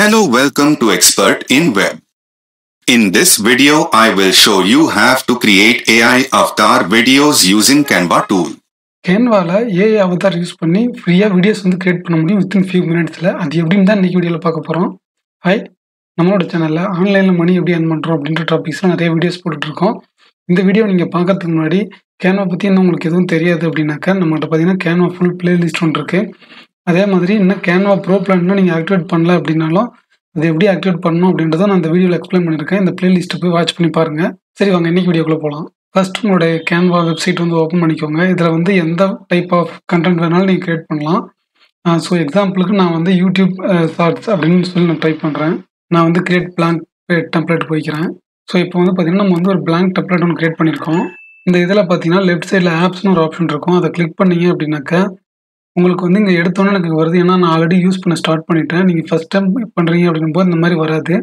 Hello, welcome to Expert in Web. In this video, I will show you how to create AI avatar videos using Canva tool. கேன்வாவில் AI avatar use பண்ணி ஃப்ரீயாக videos வந்து create பண்ண முடியும் within few மினிட்ஸில் அது எப்படின்னு தான் இன்றைக்கி வீடியோவில் பார்க்க போகிறோம் ஹாய் நம்மளோட சேனலில் ஆன்லைனில் மணி எப்படி earn பண்ணுறோம் அப்படின்ற டாபிக்ஸ்லாம் நிறைய வீடியோஸ் போட்டுட்ருக்கோம் இந்த வீடியோ நீங்கள் பார்க்கறதுக்கு முன்னாடி கேன்வா பற்றி இன்னும் உங்களுக்கு எதுவும் தெரியாது அப்படின்னாக்கா நம்மகிட்ட பார்த்தீங்கன்னா கேன்வா ஃபுல் பிளேலிஸ்ட் ஒன்று இருக்குது அதே மாதிரி இன்னும் கேன்வா ப்ரோ பிளான் இன்னும் நீங்கள் ஆக்டிவேட் பண்ணல அப்படின்னாலும் அது எப்படி ஆக்டிவேட் பண்ணணும் அப்படின்றத நான் இந்த வீடியோவில் எக்ஸ்பிளைன் பண்ணியிருக்கேன். இந்த பிளேலிஸ்ட்டு போய் வாட்ச் பண்ணி பாருங்கள் சரி வாங்க இன்னைக்கு வீடியோக்குள்ளே போகலாம் ஃபர்ஸ்ட் உங்களுடைய கேன்வா வெப்சைட் வந்து ஓப்பன் பண்ணிக்கோங்க. இதில் வந்து எந்த டைப் ஆஃப் கண்டென்ட் வேணாலும் நீங்கள் க்ரியேட் பண்ணலாம். ஸோ எக்ஸாம்பிளுக்கு நான் வந்து யூடியூப் ஷார்ட்ஸ் அப்படின்னு சொல்லி நான் டைப் பண்ணுறேன் நான் வந்து கிரியேட் பிளாங்க் டெம்ப்ளேட் போய்க்கிறேன். ஸோ இப்போ வந்து பார்த்தீங்கன்னா நம்ம வந்து ஒரு பிளாங்க் டெம்ப்ளேட் ஒன்று கிரியேட் பண்ணியிருக்கோம். இந்த இதில் பார்த்தீங்கன்னா லெஃப்ட் சைடில் ஆப்ஸ்னு ஒரு ஆப்ஷன் இருக்கும். அதை கிளிக் பண்ணீங்க அப்படின்னாக்கா உங்களுக்கு வந்து இங்கே எடுத்தோன்னே எனக்கு வருது. ஏன்னா நான் ஆல்ரெடி யூஸ் பண்ண ஸ்டார்ட் பண்ணிட்டேன். நீங்கள் ஃபஸ்ட் டைம் பண்ணுறீங்க அப்படிங்கும்போது இந்த மாதிரி வராது.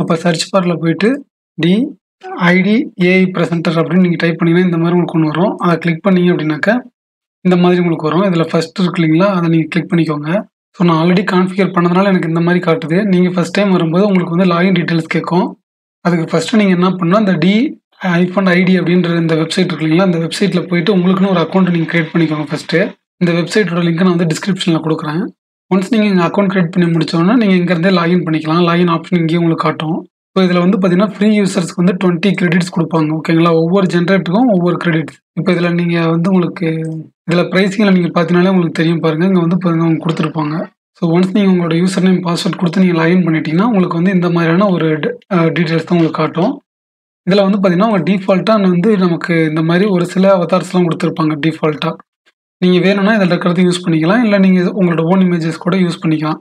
அப்போ சர்ச் பாரில் போயிட்டு டி ஐடி ஏஐ ப்ரெசென்டர் அப்படின்னு நீங்கள் டைப் பண்ணிங்கன்னா இந்த மாதிரி உங்களுக்கு ஒன்று வரும். அதை கிளிக் பண்ணீங்க அப்படின்னாக்கா இந்த மாதிரி உங்களுக்கு வரும். இதில் ஃபஸ்ட் இருக்கு இல்லைங்களா? அதை நீங்கள் கிளிக் பண்ணிக்கோங்க. ஸோ நான் ஆல்ரெடி கான்ஃபிகர் பண்ணதுனால எனக்கு இந்த மாதிரி காட்டுது. நீங்கள் ஃபஸ்ட் டைம் வரும்போது உங்களுக்கு வந்து லாகின் டீட்டெயில்ஸ் கேட்கும். அதுக்கு ஃபஸ்ட்டு நீங்கள் என்ன பண்ணணும்? அந்த டி ஐஃபண்ட் ஐடி அப்படின்ற இந்த வெப்சைட் இருக்கு இல்லைங்களா? அந்த வெப்சைட்டில் போயிட்டு உங்களுக்குன்னு ஒரு அக்கௌண்ட் நீங்கள் க்ரியேட் பண்ணிக்கோங்க ஃபஸ்ட்டு இந்த வெப்சைட்டோட லிங்க் நான் வந்து டிஸ்கிரிப்ஷனில் கொடுக்குறேன். ஒன்ஸ் நீங்கள் இங்கே அக்கௌண்ட் க்ரியேட் பண்ணி முடிச்சோன்னா நீங்கள் இங்கேருந்தே லாகின் பண்ணிக்கலாம். லாகின் ஆப்ஷன் இங்கேயும் உங்களுக்கு காட்டும். ஸோ இதில் வந்து பார்த்தீங்கன்னா ஃப்ரீ யூசர்ஸ்க்கு வந்து டுவெண்ட்டி கிரெடிட்ஸ் கொடுப்பாங்க. ஓகேங்களா ஒவ்வொரு ஜென்ரேட்டுக்கும் ஒவ்வொரு கிரெடிட்ஸ் இப்போ இதில் நீங்கள் வந்து உங்களுக்கு இதில் ப்ரைஸிங்கில் நீங்கள் பார்த்தீங்கனாலே உங்களுக்கு தெரியும் பாருங்கள் இங்கே வந்து பாருங்கள் அவங்க கொடுத்துருப்பாங்க. ஸோ ஒன்ஸ் நீங்கள் உங்களோட யூசர் நேம் பாஸ்வேர்ட் கொடுத்து நீங்கள் லாகின் பண்ணிட்டீங்கன்னா உங்களுக்கு வந்து இந்த மாதிரியான ஒரு டீட்டெயில்ஸ் தான் உங்களுக்கு காட்டும். இதில் வந்து பார்த்தீங்கன்னா உங்கள் டிஃபால்ட்டாக வந்து நமக்கு இந்த மாதிரி ஒரு சில அவதார்ஸ்லாம் கொடுத்துருப்பாங்க டிஃபால்ட்டாக நீங்கள் வேணும்னா இதில் இருக்கிறது யூஸ் பண்ணிக்கலாம். இல்லை நீங்கள் உங்களோட ஓன் இமேஜஸ் கூட யூஸ் பண்ணிக்கலாம்.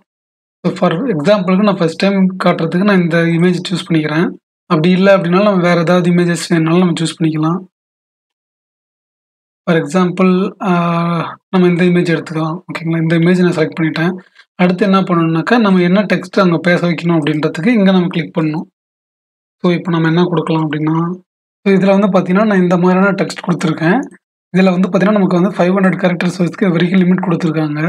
ஸோ ஃபார் எக்ஸாம்பிளுக்கு நான் ஃபஸ்ட் டைம் காட்டுறதுக்கு நான் இந்த இமேஜ் சூஸ் பண்ணிக்கிறேன். அப்படி இல்லை அப்படின்னாலும் நம்ம வேறு ஏதாவது இமேஜஸ் வேணுனாலும் நம்ம சூஸ் பண்ணிக்கலாம். ஃபார் எக்ஸாம்பிள் நம்ம இந்த இமேஜ் எடுத்துக்கலாம். ஓகேங்களா இந்த இமேஜ் நான் செலக்ட் பண்ணிட்டேன். அடுத்து என்ன பண்ணணும்னாக்கா நம்ம என்ன டெக்ஸ்ட் அங்கே பேச வைக்கணும் அப்படின்றதுக்கு இங்கே நம்ம கிளிக் பண்ணணும். ஸோ இப்போ நம்ம என்ன கொடுக்கலாம் அப்படின்னா ஸோ இதில் வந்து பார்த்தீங்கன்னா நான் இந்த மாதிரியான டெக்ஸ்ட் கொடுத்துருக்கேன். இதில் வந்து பார்த்தீங்கன்னா நமக்கு வந்து ஃபைவ் ஹண்ட்ரட் கேரக்டர்ஸ் வரைக்கும் வரைக்கும் லிமிட் கொடுத்துருக்காங்க.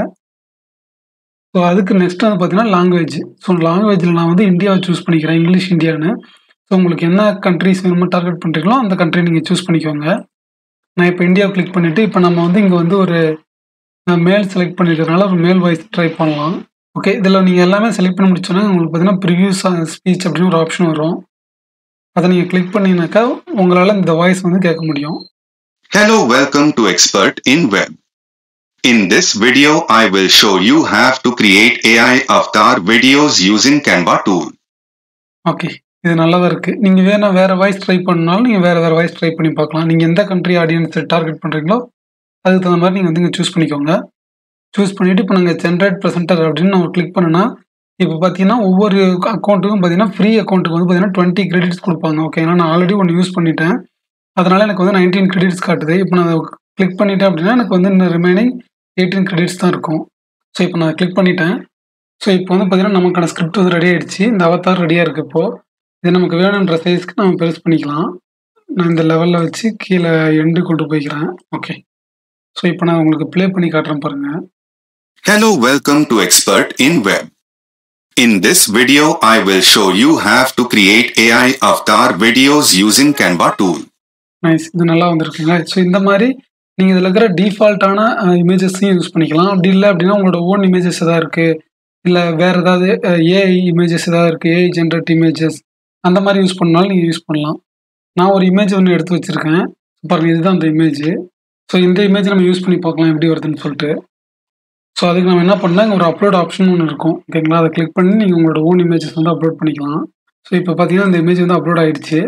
ஸோ அதுக்கு நெக்ஸ்ட் வந்து பார்த்தீங்கன்னா லாங்குவேஜ் ஸோ லாங்குவேஜில் நான் வந்து இந்தியாவை சூஸ் பண்ணிக்கிறேன். இங்கிலீஷ் இந்தியான்னு ஸோ உங்களுக்கு என்ன கண்ட்ரிஸ் வேணுமோ டார்கெட் பண்ணுறீங்களோ அந்த கண்ட்ரி நீங்கள் சூஸ் பண்ணிக்கோங்க. நான் இப்போ இந்தியாவை கிளிக் பண்ணிவிட்டு இப்போ நம்ம வந்து இங்கே வந்து ஒரு மேல் செலக்ட் பண்ணிருக்கிறதுனால ஒரு மேல் வாய்ஸ் ட்ரை பண்ணலாம். ஓகே இதில் நீங்கள் எல்லாமே செலக்ட் பண்ணி முடிச்சோன்னா உங்களுக்கு பார்த்தீங்கன்னா ப்ரிவியூஸ் ஸ்பீச் அப்படின்னு ஒரு ஆப்ஷன் வரும். அதை நீங்கள் கிளிக் பண்ணினாக்கா உங்களால் இந்த வாய்ஸ் வந்து கேட்க முடியும். Hello, welcome to Expert in Web. In this video, I will show you how to create AI avatar videos using Canva tool. Okay இது நல்லா தான் இருக்குது நீங்கள் வேணா வேறு வாய்ஸ் ட்ரை பண்ணாலும் நீங்கள் வேறு வேறு வாய்ஸ் ட்ரை பண்ணி பார்க்கலாம். நீங்கள் எந்த கண்ட்ரி ஆடியன்ஸ் டார்கெட் பண்ணுறீங்களோ அதுக்கு தகுந்த மாதிரி நீங்கள் வந்து இங்கே சூஸ் பண்ணிக்கோங்க. சூஸ் பண்ணிவிட்டு இப்போ நாங்கள் ஜென்ரேட் ப்ரெசென்டர் அப்படின்னு நான் கிளிக் பண்ணோன்னா இப்போ பார்த்தீங்கன்னா ஒவ்வொரு அக்கௌண்ட்டுக்கும் பார்த்தீங்கன்னா ஃப்ரீ அக்கௌண்ட்டுக்கு வந்து பார்த்தீங்கன்னா டுவெண்ட்டி கிரெடிட்ஸ் கொடுப்பாங்க. ஓகேங்களா நான் ஆல்ரெடி ஒன்று யூஸ் பண்ணிட்டேன். அதனால் எனக்கு வந்து நைன்டீன் கிரெடிட்ஸ் காட்டுது. இப்போ நான் கிளிக் பண்ணிட்டேன் அப்படின்னா எனக்கு வந்து இன்னும் ரிமைனிங் எயிட்டீன் கிரெடிட்ஸ் தான் இருக்கும். ஸோ இப்போ நான் கிளிக் பண்ணிட்டேன். ஸோ இப்போ வந்து பார்த்தீங்கன்னா நமக்கான ஸ்கிரிப்ட் வந்து ரெடி ஆகிடுச்சு இந்த அவதார் ரெடியாக இருக்குது இப்போது இது நமக்கு வேணுன்ற சைஸ்க்கு நம்ம பெருசு பண்ணிக்கலாம். நான் இந்த லெவலில் வச்சு கீழே எண்டு கொண்டு போய்க்கிறேன். ஓகே ஸோ இப்போ நான் உங்களுக்கு ப்ளே பண்ணி காட்டுறேன் பாருங்கள் Hello, welcome to Expert in Web. In this video, I will show you how to create AI avatar videos using Canva tool. Nice இது நல்லா வந்திருக்குங்க. ஸோ இந்த மாதிரி நீங்கள் இதில் இருக்கிற டிஃபால்ட்டான இமேஜஸையும் யூஸ் பண்ணிக்கலாம். அப்படி இல்லை அப்படின்னா உங்களோட ஓன் இமேஜஸ் எதாவது இருக்குது இல்லை வேறு ஏதாவது ஏஐ இமேஜஸ் எதாவது இருக்குது ஏஐ ஜென்ரேட் இமேஜஸ் அந்த மாதிரி யூஸ் பண்ணாலும் நீங்கள் யூஸ் பண்ணலாம். நான் ஒரு இமேஜ் ஒன்று எடுத்து வச்சுருக்கேன். பாருங்கள் இதுதான் அந்த இமேஜ் ஸோ இந்த இமேஜ் நம்ம யூஸ் பண்ணி பார்க்கலாம் எப்படி வருதுன்னு சொல்லிட்டு. ஸோ அதுக்கு நம்ம என்ன பண்ணால் இங்கே ஒரு அப்லோட் ஆப்ஷன் ஒன்று இருக்கும். ஓகேங்களா? அதை கிளிக் பண்ணி நீங்கள் உங்களோட ஓன் இமேஜஸ் வந்து அப்லோட் பண்ணிக்கலாம். ஸோ இப்போ பார்த்தீங்கன்னா இந்த இமேஜ் வந்து அப்லோட் ஆகிடுச்சு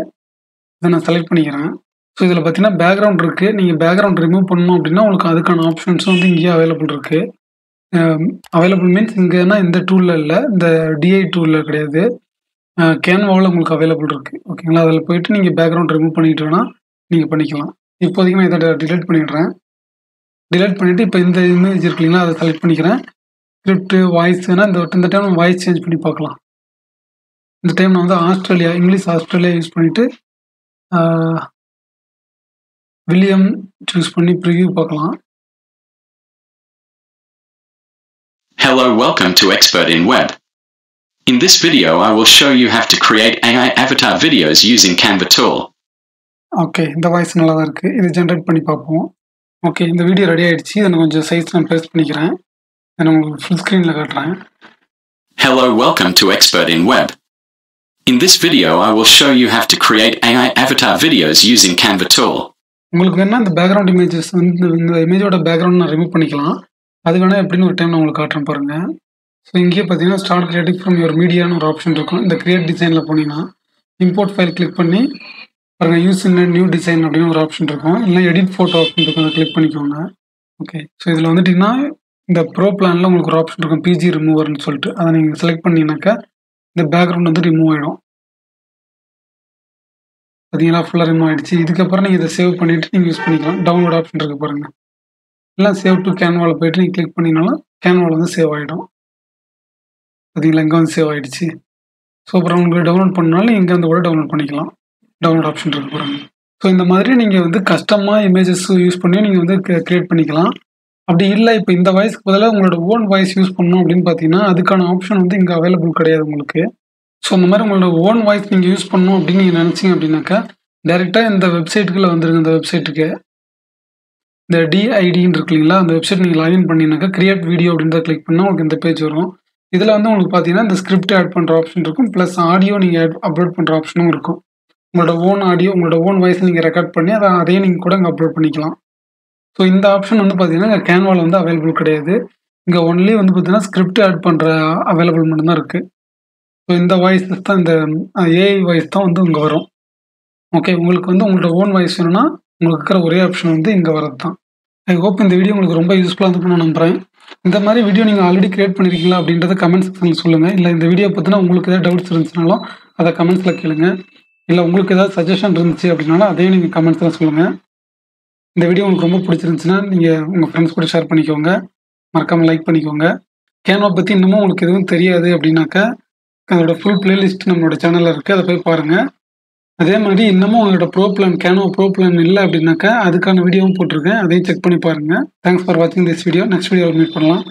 இதை நான் செலக்ட் பண்ணிக்கிறேன். ஸோ இதில் பார்த்தீங்கன்னா பேக்ரவுண்ட் இருக்குது நீங்கள் பேக்ரவுண்ட் ரிமூவ் பண்ணணும் அப்படின்னா உங்களுக்கு அதுக்கான ஆப்ஷன்ஸும் வந்து இங்கேயே அவைலபிள் இருக்குது அவைலபிள் மீன்ஸ் இங்கேனா இந்த டூலில் இல்லை இந்த டிஐ டூலில் கிடையாது. Uh, கேன்வாவில் உங்களுக்கு அவைலபிள் இருக்குது ஓகேங்களா அதில் போயிட்டு நீங்கள் பேக்ரவுண்ட் ரிமூவ் பண்ணிட்டு வேணால் நீங்கள் பண்ணிக்கலாம். இப்போதைக்கு நான் இதை டிலீட் பண்ணிடுறேன். டிலீட் பண்ணிவிட்டு இப்போ இந்த இமேஜ் இருக்கு இல்லைங்களா அதை செலக்ட் பண்ணிக்கிறேன். ஸ்கிரிப்ட்டு வாய்ஸ்னா இந்த இந்த டைம் நம்ம வாய்ஸ் சேஞ்ச் பண்ணி பார்க்கலாம். இந்த டைம் நான் வந்து ஆஸ்திரேலியா இங்கிலீஷ் ஆஸ்திரேலியா யூஸ் பண்ணிவிட்டு uh, வில்லியம் சூஸ் பண்ணி ப்ரிவ்யூ பார்க்கலாம் Hello, welcome to Expert in Web. In this video I will show you how to create AI avatar videos using Canva tool. Okay இந்த voice நல்லா தான் இருக்குது இது generate பண்ணி பார்ப்போம் ஓகே இந்த வீடியோ ரெடி ஆயிடுச்சு இதை நான் கொஞ்சம் சைஸ் நான் ப்ளேஸ் பண்ணிக்கிறேன் இதை நான் உங்களுக்கு ஃபுல் ஸ்க்ரீனில் காட்டுறேன் Hello welcome to Expert in Web. In this video I will show you how to create AI avatar videos using Canva tool. உங்களுக்கு வேணால் இந்த பேக்ரவுண்ட் இமேஜஸ் வந்து இந்த- இமேஜோட பேக்ரவுண்ட் நான் ரிமூவ் பண்ணிக்கலாம். அது வேணால் எப்படின்னு ஒரு டைம் நான் உங்களுக்கு காட்டுறேன் பாருங்கள் ஸோ இங்கேயே பார்த்தீங்கன்னா ஸ்டார்ட் கிரியேட்டிங் ஃப்ரம் யுவர் மீடியான்னு ஒரு ஆப்ஷன் இருக்கும். இந்த கிரியேட் டிசைனில் போனீங்கன்னா இம்போர்ட் ஃபைல் கிளிக் பண்ணி பாருங்கள் யூஸ் இன் நியூ டிசைன் அப்படின்னு ஒரு ஆப்ஷன் இருக்கும். இல்லை எடிட் ஃபோட்டோ ஆப்ஷன் இருக்கும். அதை கிளிக் பண்ணிக்கோங்க. ஓகே ஸோ இதில் வந்துட்டிங்கன்னா இந்த ப்ரோ பிளானில் உங்களுக்கு ஒரு ஆப்ஷன் இருக்கும். பிஜி ரிமூவர்னு சொல்லிட்டு. அதை நீங்கள் செலக்ட் பண்ணிங்கனாக்கா இந்த பேக்ரவுண்ட் வந்து ரிமூவ் ஆகிடும் பார்த்தீங்களா ஃபுல்லாக ரிமூவ் ஆகிடுச்சு இதுக்கப்புறம் நீங்கள் இதை சேவ் பண்ணிவிட்டு நீங்கள் யூஸ் பண்ணிக்கலாம். டவுன்லோட் ஆப்ஷன் இருக்கு பாருங்கள் இல்லை சேவ் டு கேன்வாவில் போயிட்டு நீங்கள் கிளிக் பண்ணினாலும் கேன்வாவில் வந்து சேவ் ஆகிடும் பார்த்தீங்களா இங்கே வந்து சேவ் ஆகிடுச்சு ஸோ அப்புறம் உங்களுக்கு டவுன்லோட் பண்ணாலும் இங்கே வந்து கூட டவுன்லோட் பண்ணிக்கலாம். டவுன்லோட் ஆப்ஷன் இருக்குது பாருங்கள் ஸோ இந்த மாதிரி நீங்கள் வந்து கஸ்டமாக இமேஜஸ் யூஸ் பண்ணி நீங்கள் வந்து கிரியேட் பண்ணிக்கலாம். அப்படி இல்லை இப்போ இந்த வாய்ஸ்க்கு பதிலாக உங்களோட ஓன் வாய்ஸ் யூஸ் பண்ணணும் அப்படின்னு பார்த்தீங்கன்னா அதுக்கான ஆப்ஷன் வந்து இங்கே அவைலபிள் கிடையாது உங்களுக்கு. ஸோ அந்த மாதிரி உங்களோட ஓன் வாய்ஸ் நீங்கள் யூஸ் பண்ணணும் அப்படின்னு நீங்கள் நினச்சிங்க அப்படின்னாக்கா டேரெக்டாக இந்த வெப்சைட்டுக்குள்ளே வந்துருங்க. இந்த வெப்சைட்டுக்கு இந்த டிஐடின்னு இருக்கு இல்லைங்களா? அந்த வெப்சைட் நீங்கள் லாகின் பண்ணினாக்கா கிரியேட் வீடியோ அப்படின்றத கிளிக் பண்ணால் உங்களுக்கு இந்த பேஜ் வரும். இதில் வந்து உங்களுக்கு பார்த்தீங்கன்னா இந்த ஸ்கிரிப்ட் ஆட் பண்ணுற ஆப்ஷன் இருக்கும். ப்ளஸ் ஆடியோ நீங்கள் அப்லோட் பண்ணுற ஆப்ஷனும் இருக்கும். உங்களோட ஓன் ஆடியோ உங்களோட ஓன் வாய்ஸ் நீங்கள் ரெக்கார்ட் பண்ணி அதை அதையும் நீங்கள் கூட இங்கே அப்லோட் பண்ணிக்கலாம். ஸோ இந்த ஆப்ஷன் வந்து பார்த்தீங்கன்னா இங்கே கேன்வாவில் வந்து அவைலபிள் கிடையாது. இங்கே ஒன்லி வந்து பார்த்தீங்கன்னா ஸ்கிரிப்ட் ஆட் பண்ணுற அவைலபிள் மட்டும்தான் இருக்குது ஸோ இந்த வாய்ஸ் தான் இந்த ஏஐ வாய்ஸ் தான் வந்து இங்கே வரும். ஓகே உங்களுக்கு வந்து உங்களோட ஓன் வாய்ஸ் வேணும்னா உங்களுக்கு இருக்கிற ஒரே ஆப்ஷன் வந்து இங்கே வரது தான் ஐ ஹோப் இந்த வீடியோ உங்களுக்கு ரொம்ப யூஸ்ஃபுல்லாக இருக்கும் நான் நம்புகிறேன் இந்த மாதிரி வீடியோ நீங்கள் ஆல்ரெடி கிரியேட் பண்ணியிருக்கீங்களா அப்படின்றத கமெண்ட் செக்ஷனில் சொல்லுங்கள் இல்லை இந்த வீடியோ பற்றினா உங்களுக்கு ஏதாவது டவுட்ஸ் இருந்துச்சுனாலும் அதை கமெண்ட்ஸில் கேளுங்க. இல்லை உங்களுக்கு ஏதாவது சஜஷன் இருந்துச்சு அப்படின்னாலும் அதையும் நீங்கள் கமெண்ட்ஸில் சொல்லுங்கள் இந்த வீடியோ உங்களுக்கு ரொம்ப பிடிச்சிருந்துச்சுன்னா நீங்கள் உங்கள் ஃப்ரெண்ட்ஸ் கூட ஷேர் பண்ணிக்கோங்க. மறக்காமல் லைக் பண்ணிக்கோங்க. கேன்வா பற்றி இன்னமும் உங்களுக்கு எதுவும் தெரியாது அப்படின்னாக்கா அதோட ஃபுல் பிளேலிஸ்ட் நம்மளோட சேனலில் இருக்குது அதை போய் பாருங்கள் அதே மாதிரி இன்னமும் உங்களோட pro plan canoe pro plan இல்லை அப்படின்னாக்கா அதுக்கான வீடியோவும் போட்டிருக்கேன். அதையும் செக் பண்ணி பாருங்கள் தேங்க்ஸ் ஃபார் வாட்சிங் திஸ் வீடியோ நெக்ஸ்ட் வீடியோவில் மீட் பண்ணலாம்.